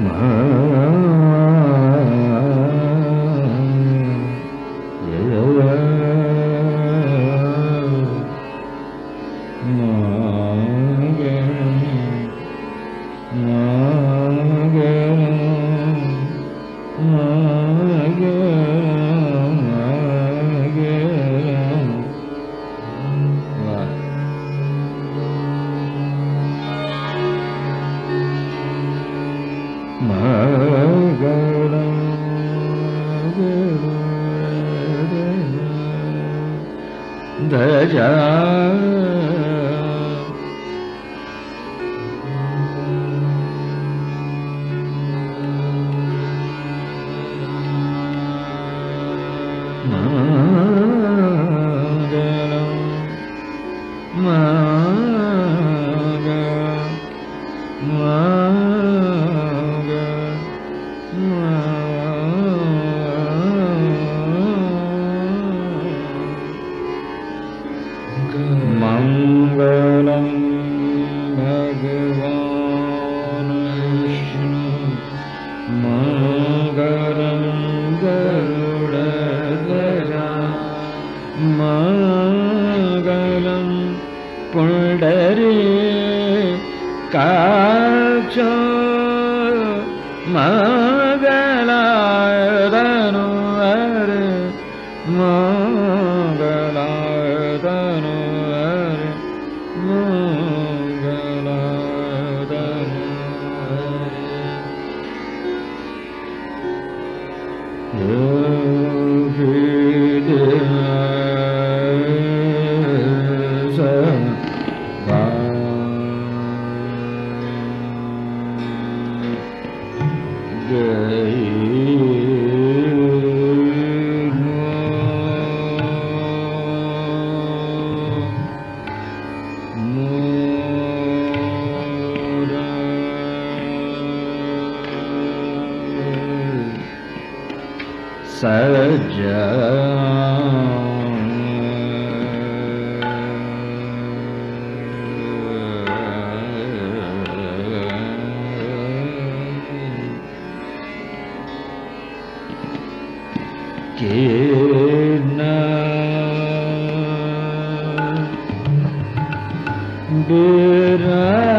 Mm-hmm. का Shri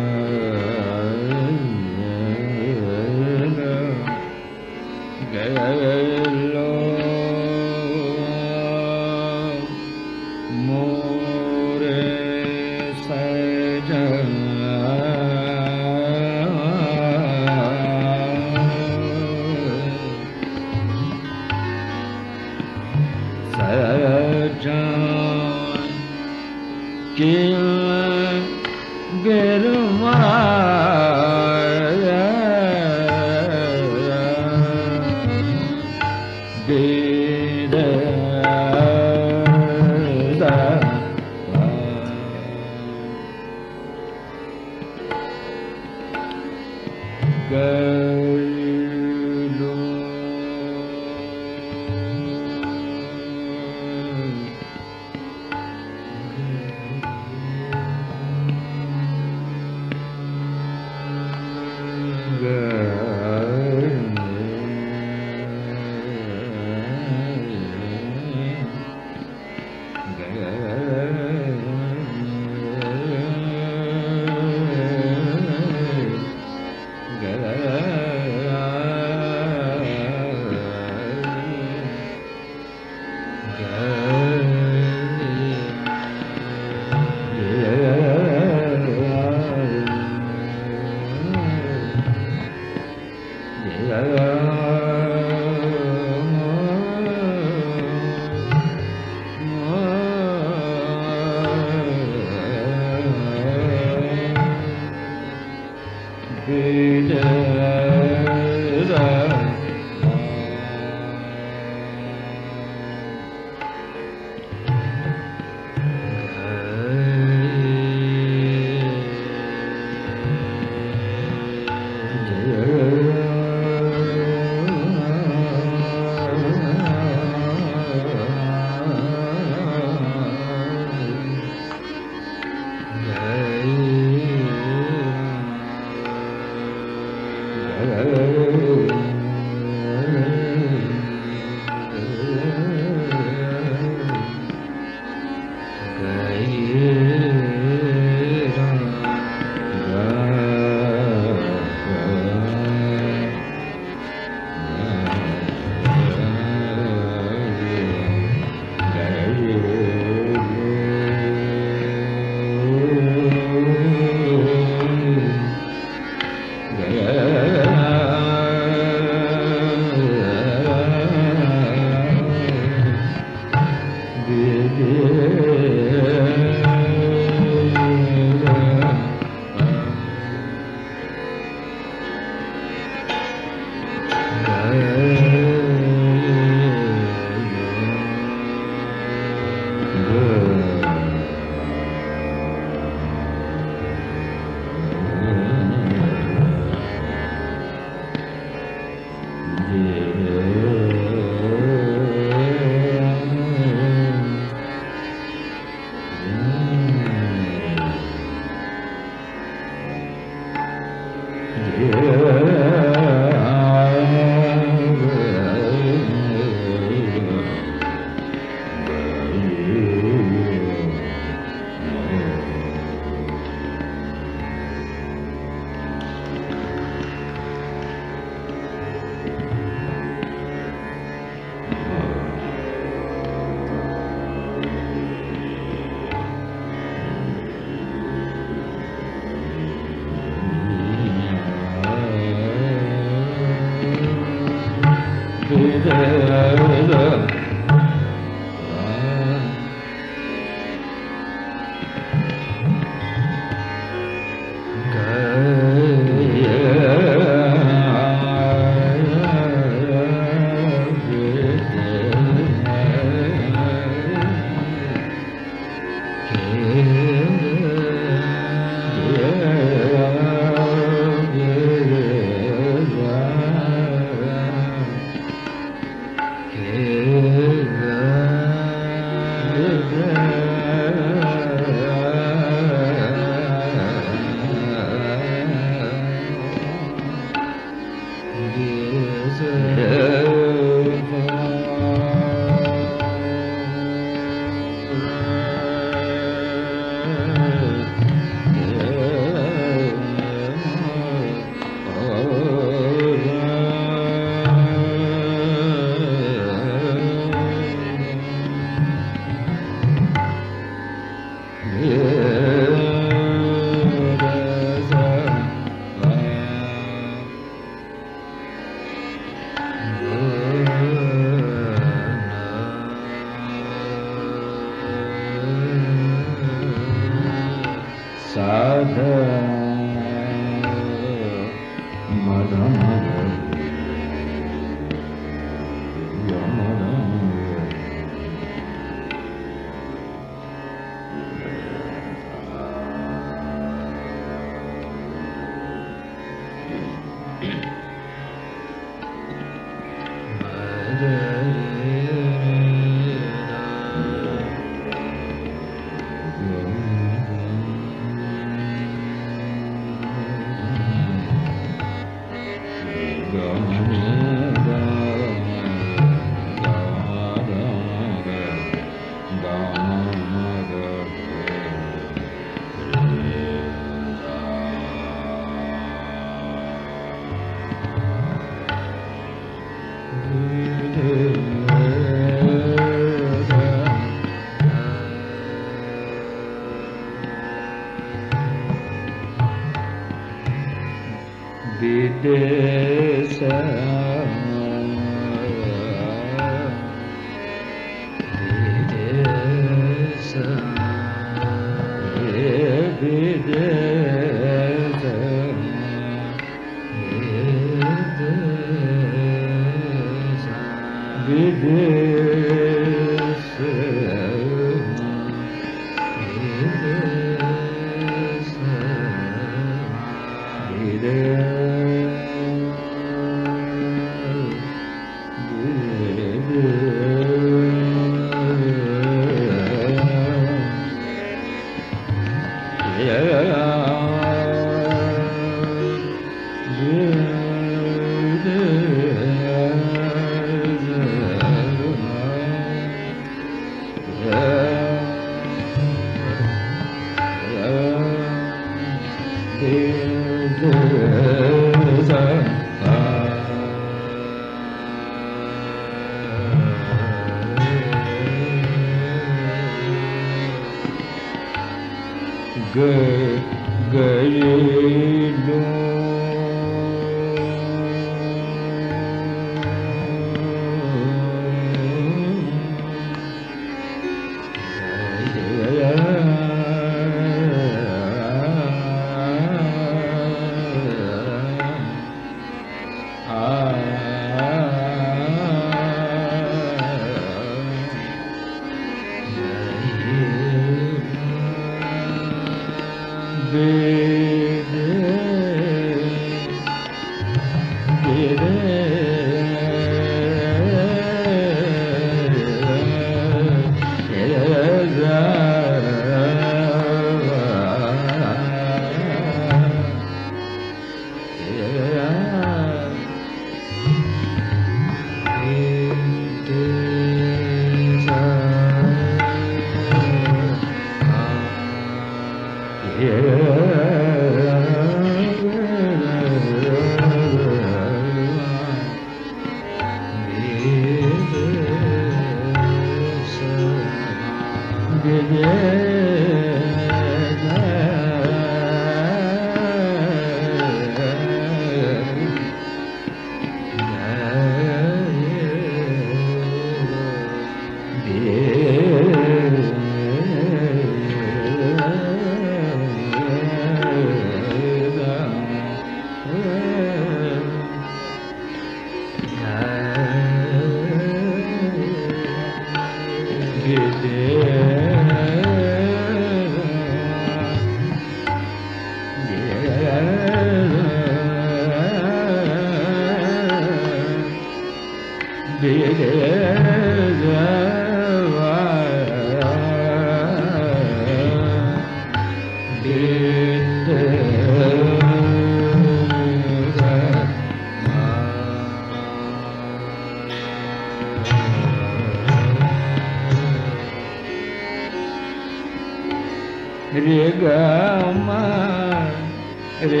गरे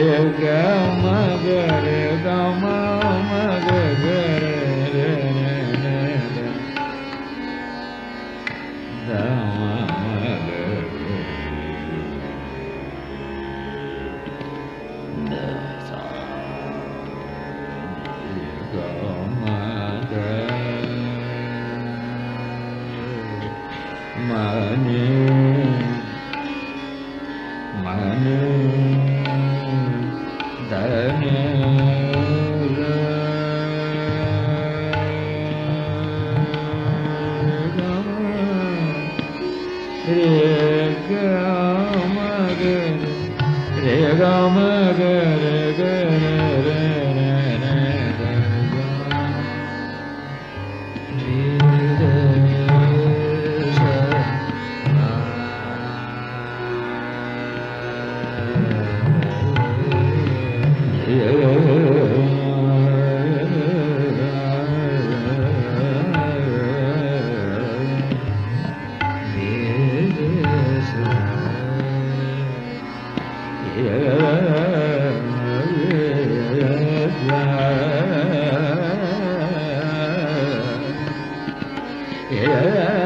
गरे yeah.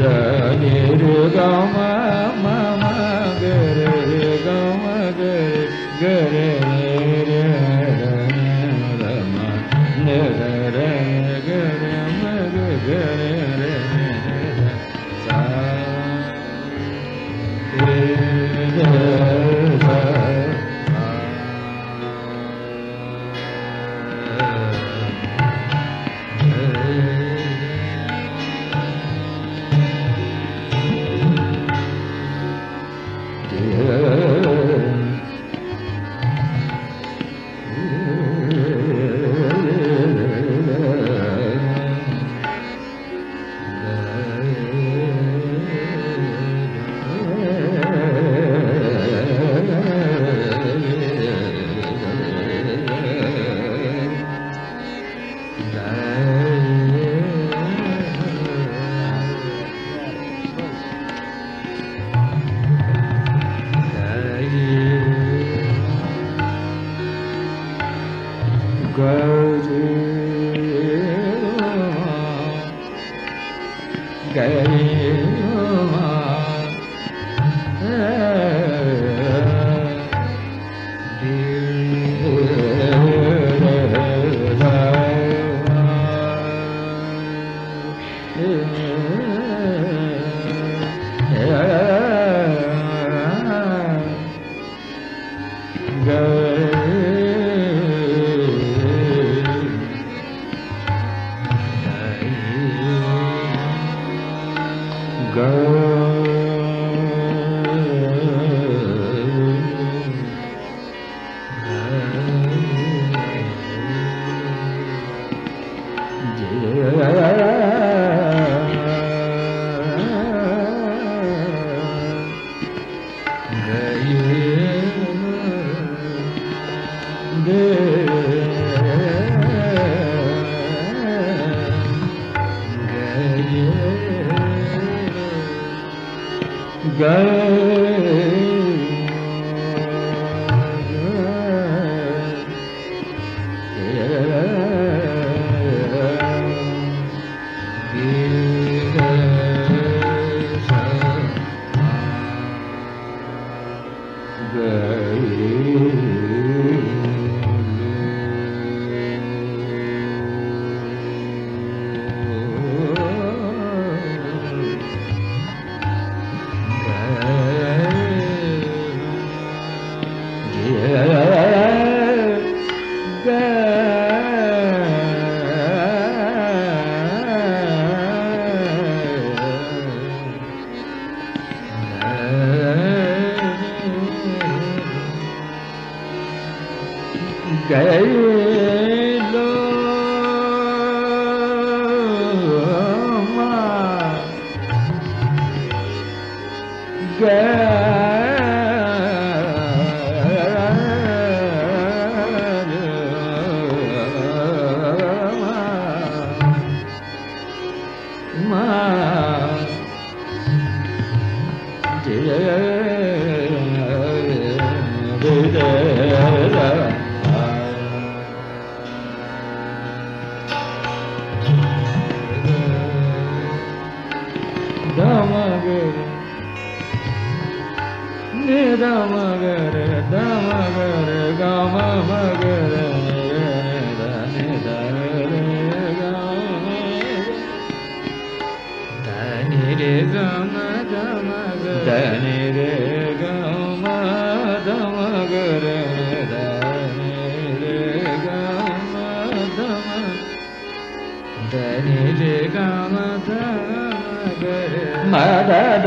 नि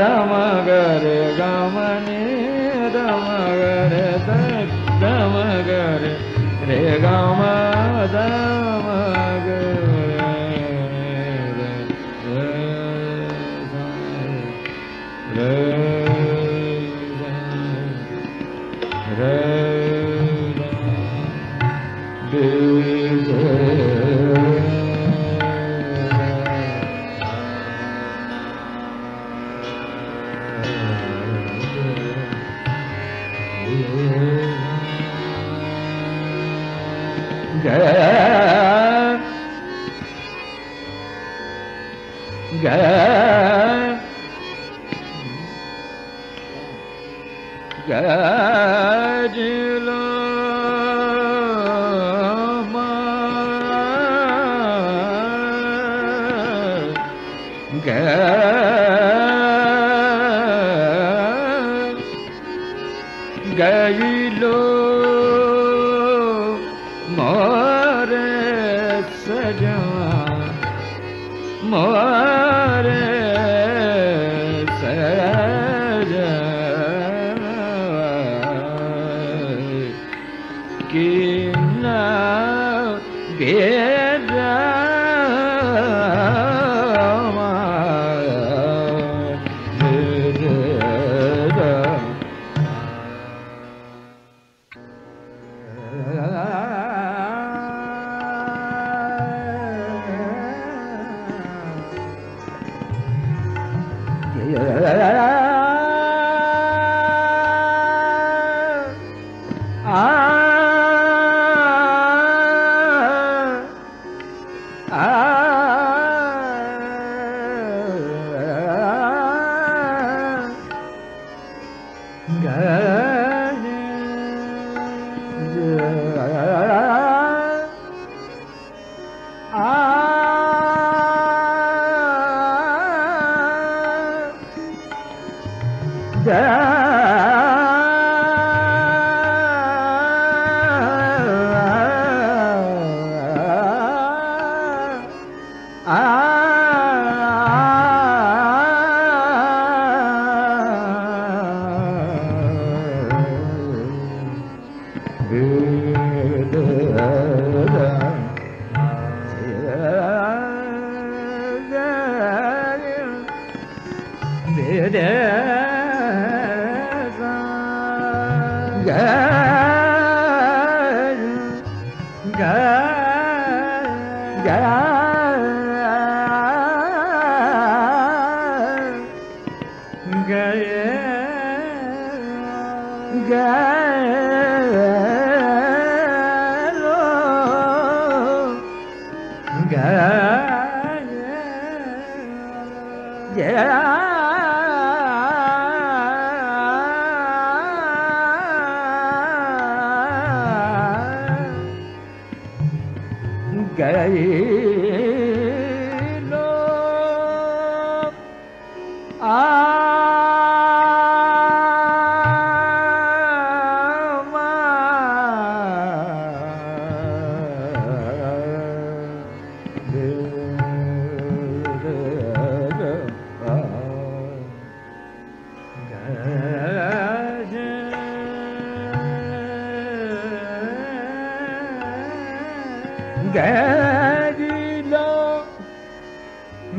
दमगरे दमगरे रे गमदा गैलो मोर सजा मोर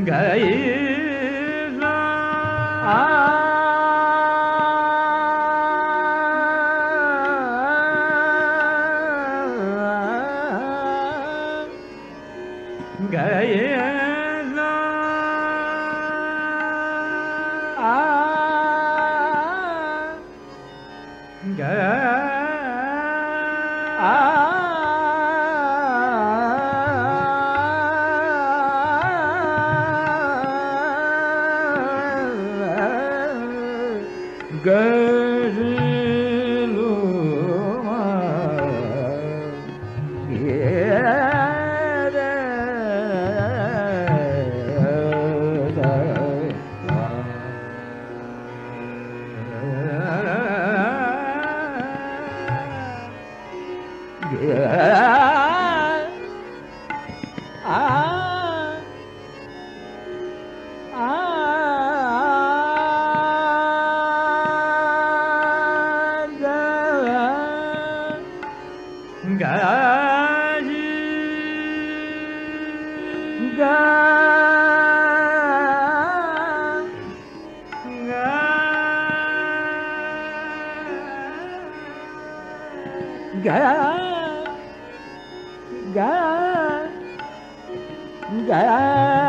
गै गया गया गया गया गया गया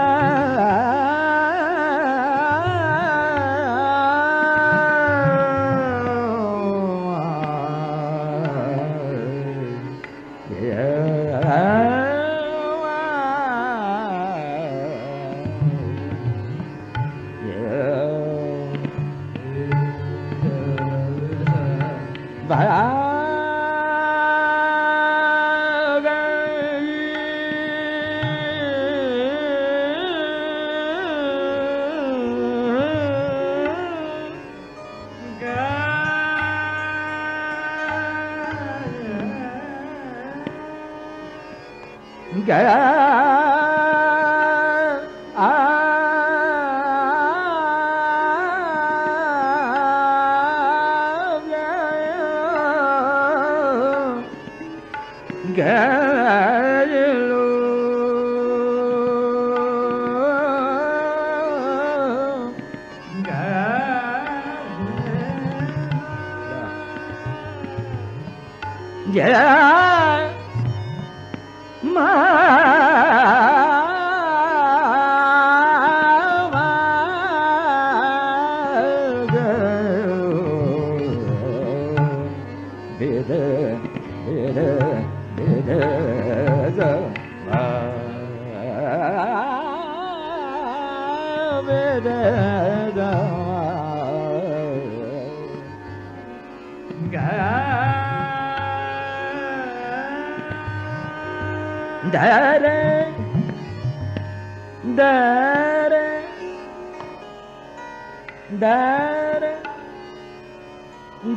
yeah.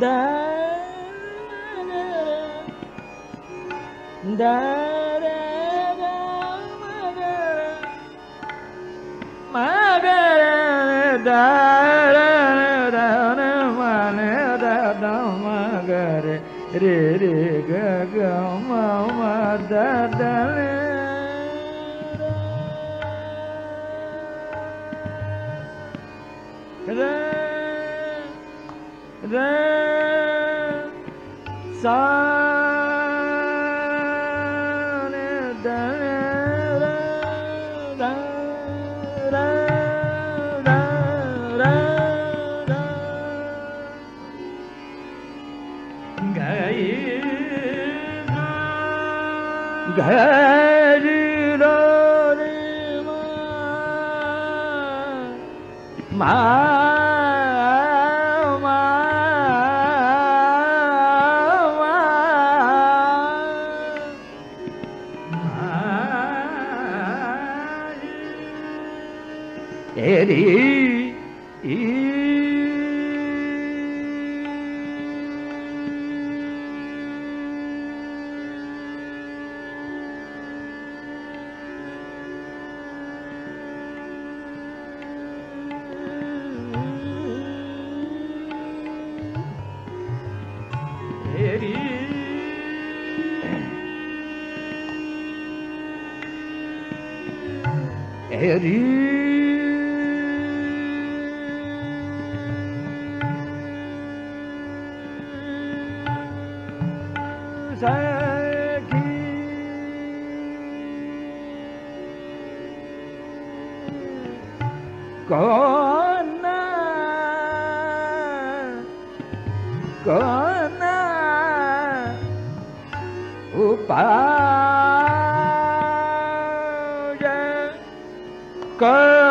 da da da da ma da ma da da da da ma ne da da ma ga re re re ga ga ma माद da da दै गैरीरो मा हरि कन कन उपा कर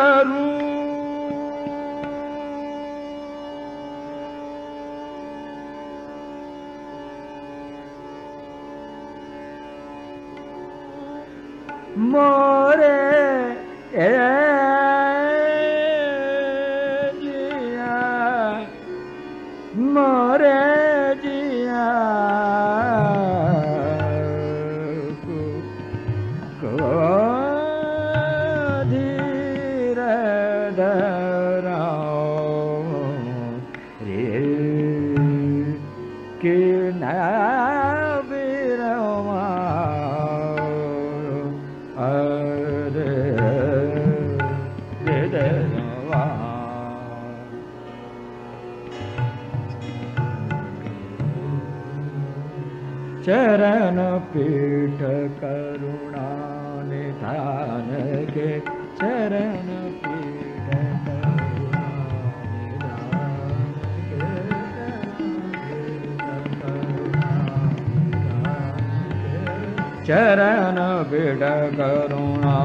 चरण पीठ करुणा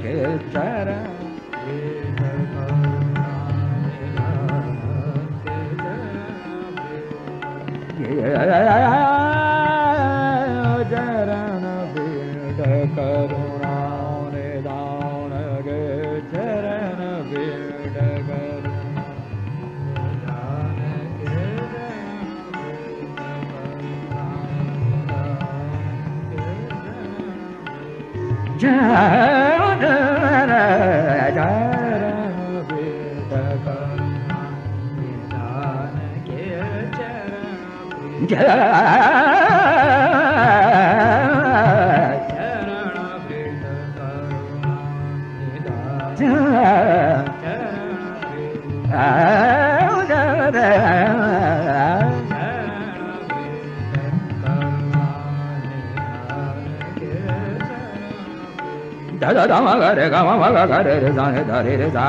के चरण पीठ करुणा निधान के da da da ma ga re ga ma ma ga ga re re da re da re re ga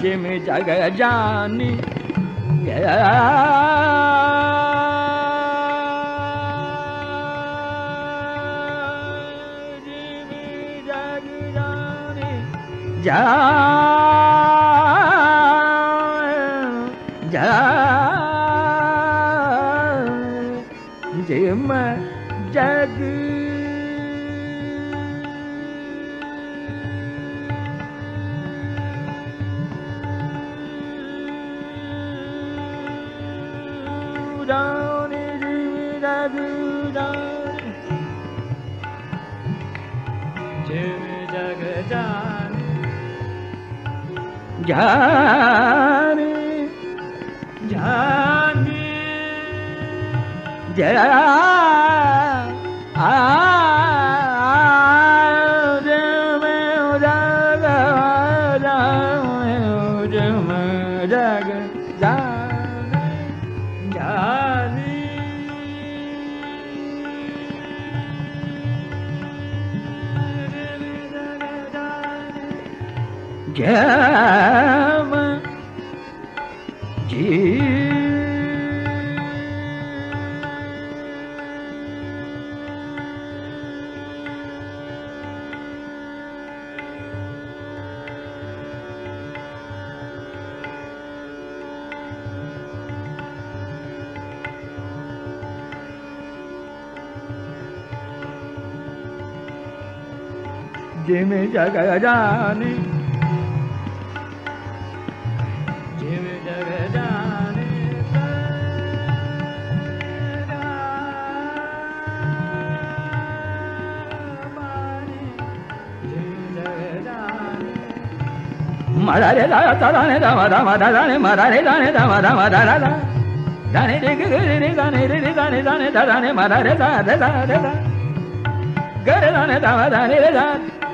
जिम जग जानी। जिम जग जानी। जा जा जानी जानी। जरा आ जग जग जानी जिम जग जानी मदा रे दा दा दा ने दा मा दा मा दा दा ने मा दा रे दा ने दा मा दा मा दा दा दा। दा ने रे गे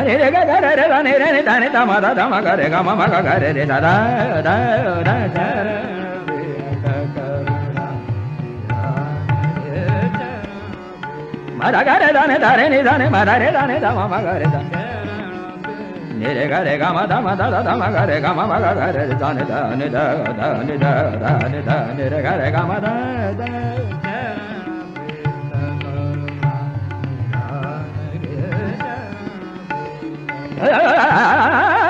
హరే రే గ రే రే రే రే ధని తమ దమ గ రే గ మమ గ గ రే రే దా దా దా దా మర గ రే ధని ధరే ని ధని మర రే ధని ధమ మ గ రే ధని ని రే గ రే గ మ ధమ ద ద ధమ గ రే గ మమ గ గ రే ధని ధని ధని ధని ధని ధని రే గ రే గ మ ద ద Ah!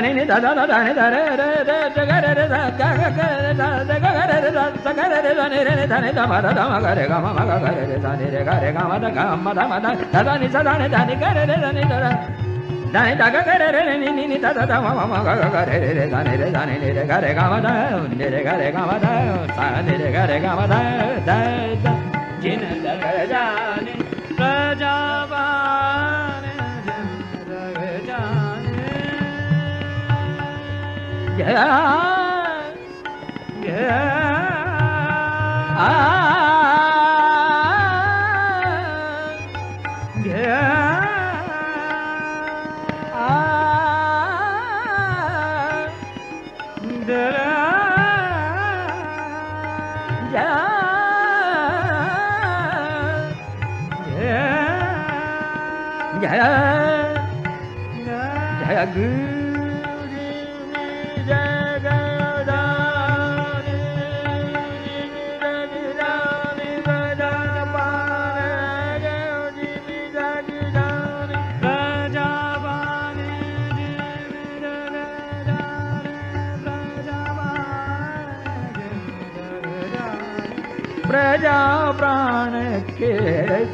धनि नि द द द धनि ध रे रे रे ज ग रे रे ध ग ग ग रे ध द ग ग रे रे ध द ग रे रे ध नि रे नि ध नि ध म ध ध म ग रे ग म म ग ग रे रे ध नि रे ग रे ग म ध ग म ध म ध ध ध नि स yeah, yeah. Ah.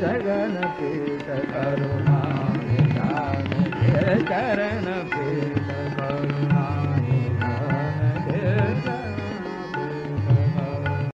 सगन के